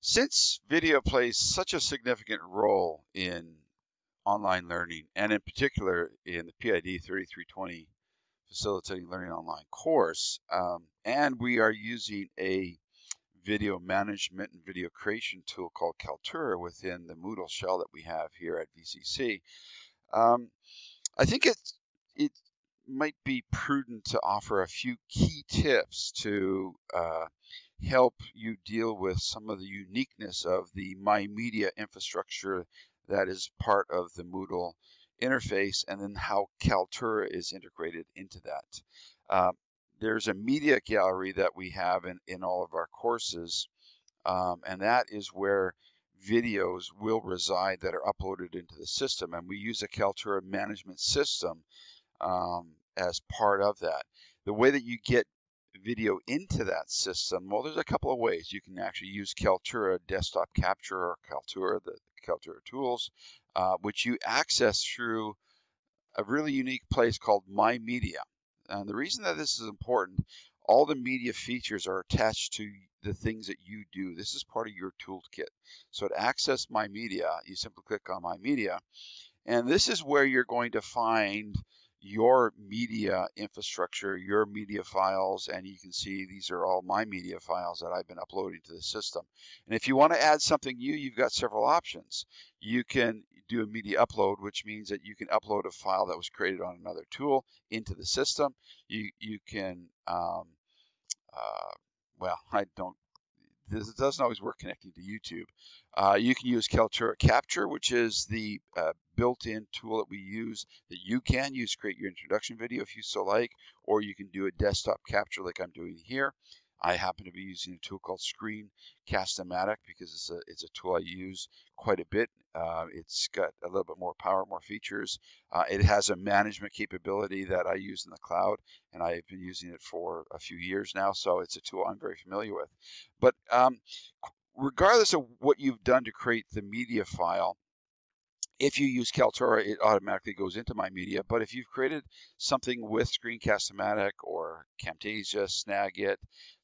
Since video plays such a significant role in online learning, and in particular in the PID 3320 Facilitating Learning Online course, um, and we are using a video management and video creation tool called Kaltura within the Moodle shell that we have here at VCC, um, I think it, it might be prudent to offer a few key tips to uh, help you deal with some of the uniqueness of the My Media infrastructure that is part of the Moodle interface and then how Kaltura is integrated into that. Uh, there's a media gallery that we have in, in all of our courses, um, and that is where videos will reside that are uploaded into the system. And we use a Kaltura management system um, as part of that. The way that you get video into that system, well, there's a couple of ways. You can actually use Kaltura Desktop Capture or Kaltura, the Kaltura tools, uh, which you access through a really unique place called My Media. And the reason that this is important, all the media features are attached to the things that you do. This is part of your toolkit. So to access My Media, you simply click on My Media, and this is where you're going to find your media infrastructure, your media files, and you can see these are all my media files that I've been uploading to the system. And if you want to add something new, you've got several options. You can do a media upload, which means that you can upload a file that was created on another tool into the system. You, you can, um, uh, well, I don't this doesn't always work connecting to YouTube. Uh, you can use Kaltura Capture, which is the uh, built-in tool that we use that you can use to create your introduction video if you so like, or you can do a desktop capture like I'm doing here. I happen to be using a tool called Screencast-O-Matic because it's a, it's a tool I use quite a bit. Uh, it's got a little bit more power, more features. Uh, it has a management capability that I use in the cloud, and I've been using it for a few years now, so it's a tool I'm very familiar with. But um, regardless of what you've done to create the media file, if you use Kaltura, it automatically goes into my media. But if you've created something with Screencast-O-Matic or Camtasia, Snagit,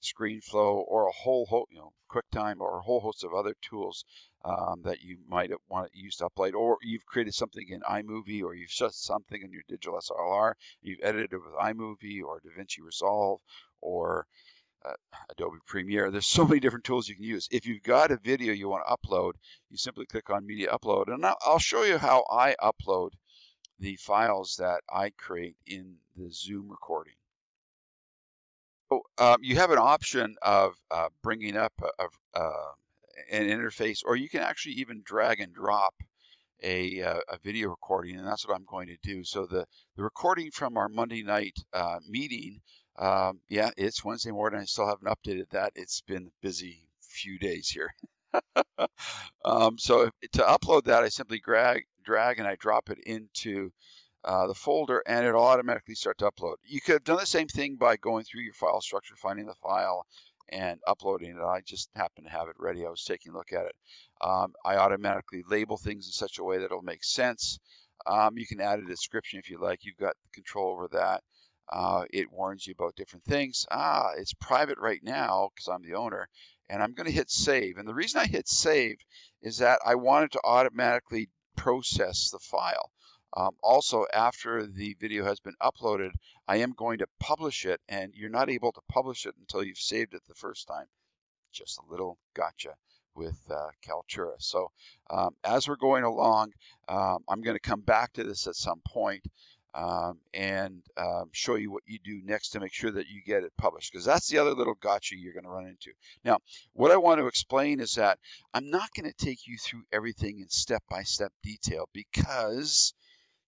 ScreenFlow, or a whole, whole you know, QuickTime, or a whole host of other tools um, that you might want to use to upload, or you've created something in iMovie, or you've shut something in your digital SLR, you've edited it with iMovie or DaVinci Resolve, or uh, Adobe Premiere. There's so many different tools you can use. If you've got a video you want to upload, you simply click on Media Upload. And I'll show you how I upload the files that I create in the Zoom recording. So um, you have an option of uh, bringing up a, a, uh, an interface, or you can actually even drag and drop a, uh, a, video recording, and that's what I'm going to do. So the, the recording from our Monday night uh, meeting um, yeah, it's Wednesday morning. I still haven't updated that. It's been a busy few days here. um, so to upload that, I simply drag, drag and I drop it into uh, the folder and it'll automatically start to upload. You could have done the same thing by going through your file structure, finding the file and uploading it. I just happen to have it ready. I was taking a look at it. Um, I automatically label things in such a way that it'll make sense. Um, you can add a description if you like. You've got control over that. Uh, it warns you about different things. Ah, it's private right now because I'm the owner, and I'm going to hit save. And the reason I hit save is that I wanted to automatically process the file. Um, also, after the video has been uploaded, I am going to publish it, and you're not able to publish it until you've saved it the first time. Just a little gotcha with uh, Kaltura. So um, as we're going along, um, I'm going to come back to this at some point um, and um, show you what you do next to make sure that you get it published because that's the other little gotcha you're going to run into. Now, what I want to explain is that I'm not going to take you through everything in step-by-step -step detail because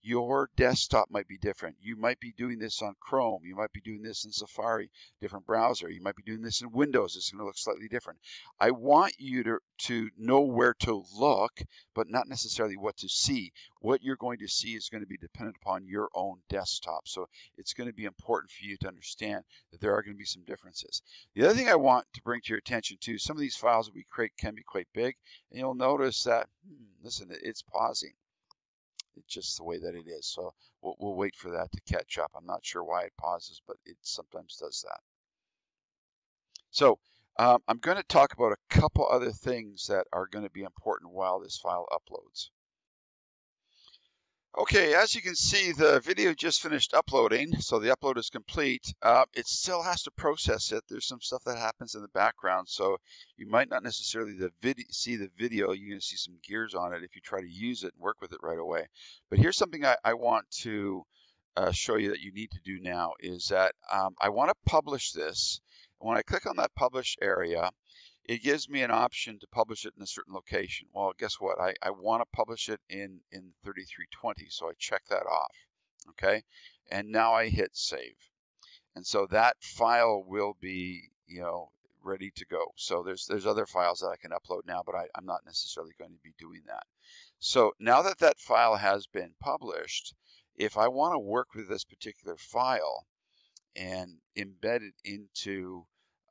your desktop might be different. You might be doing this on Chrome. You might be doing this in Safari, different browser. You might be doing this in Windows. It's going to look slightly different. I want you to, to know where to look, but not necessarily what to see. What you're going to see is going to be dependent upon your own desktop. So it's going to be important for you to understand that there are going to be some differences. The other thing I want to bring to your attention too, some of these files that we create can be quite big. And you'll notice that, hmm, listen, it's pausing. It's just the way that it is. So we'll, we'll wait for that to catch up. I'm not sure why it pauses, but it sometimes does that. So Um, I'm going to talk about a couple other things that are going to be important while this file uploads. Okay, as you can see, the video just finished uploading, so the upload is complete. Uh, it still has to process it. There's some stuff that happens in the background, so you might not necessarily the see the video. You're going to see some gears on it if you try to use it and work with it right away. But here's something I, I want to uh, show you that you need to do now is that um, I want to publish this. When I click on that publish area, it gives me an option to publish it in a certain location. Well, guess what? I, I want to publish it in, in 3320, so I check that off, okay? And now I hit save. And so that file will be, you know, ready to go. So there's there's other files that I can upload now, but I, I'm not necessarily going to be doing that. So now that that file has been published, if I want to work with this particular file and embed it into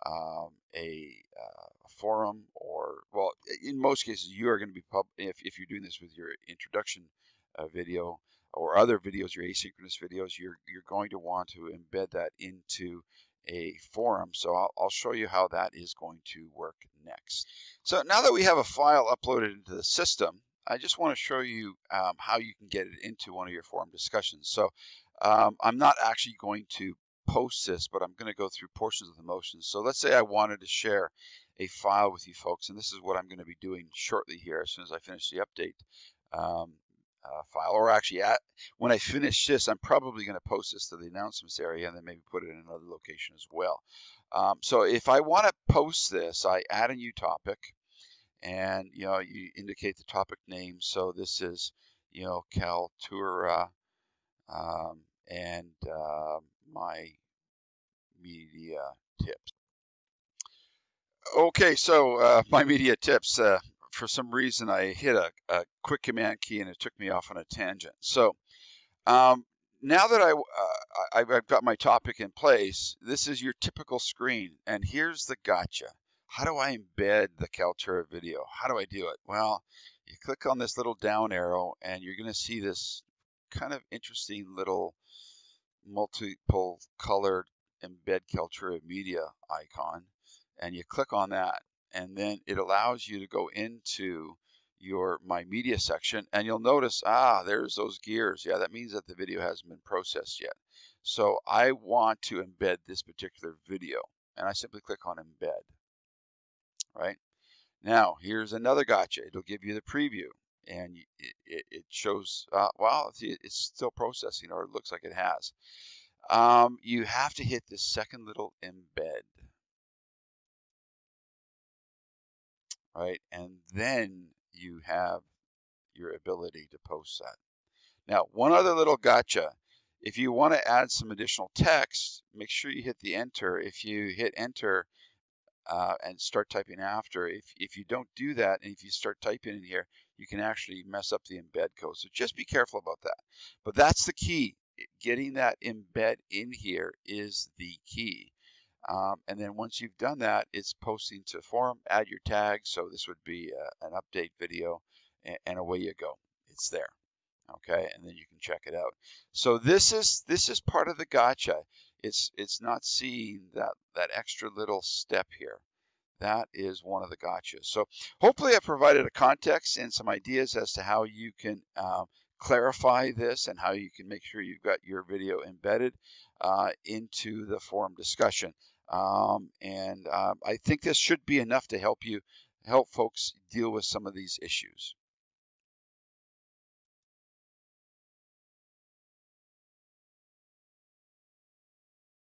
um, a, uh, forum or well in most cases you are going to be pub if, if you're doing this with your introduction uh, video or other videos your asynchronous videos you're you're going to want to embed that into a forum. So I'll, I'll show you how that is going to work next. So now that we have a file uploaded into the system I just want to show you um, how you can get it into one of your forum discussions. So um, I'm not actually going to post this, but I'm going to go through portions of the motions. So let's say I wanted to share a file with you folks, and this is what I'm going to be doing shortly here as soon as I finish the update um, uh, file. Or actually, at, when I finish this, I'm probably going to post this to the announcements area and then maybe put it in another location as well. Um, so if I want to post this, I add a new topic, and you know you indicate the topic name. So this is you know Kaltura. Um, and uh, my media tips. Okay, so uh, my media tips. Uh, for some reason, I hit a, a, quick command key and it took me off on a tangent. So um, now that I, uh, I've got my topic in place, this is your typical screen. And here's the gotcha. How do I embed the Kaltura video? How do I do it? Well, you click on this little down arrow and you're going to see this kind of interesting little multiple colored embed Kaltura media icon and you click on that and then it allows you to go into your my media section and you'll notice ah there's those gears. Yeah that means that the video hasn't been processed yet. So I want to embed this particular video and I simply click on embed right? Now here's another gotcha. It'll give you the preview and it, it shows, uh, well, it's still processing or it looks like it has. Um, you have to hit this second little embed, right? And then you have your ability to post that. Now, one other little gotcha. If you want to add some additional text, make sure you hit the enter. If you hit enter, uh, and start typing after. If, if you don't do that, and if you start typing in here, you can actually mess up the embed code. So just be careful about that. But that's the key. Getting that embed in here is the key. Um, and then once you've done that, it's posting to forum, add your tag. So this would be a, an update video and, and away you go. It's there. Okay? And then you can check it out. So this is this is part of the gotcha. It's it's not seeing that that extra little step here. That is one of the gotchas. So hopefully i provided a context and some ideas as to how you can um, clarify this and how you can make sure you've got your video embedded uh, into the forum discussion um, and uh, i think this should be enough to help you help folks deal with some of these issues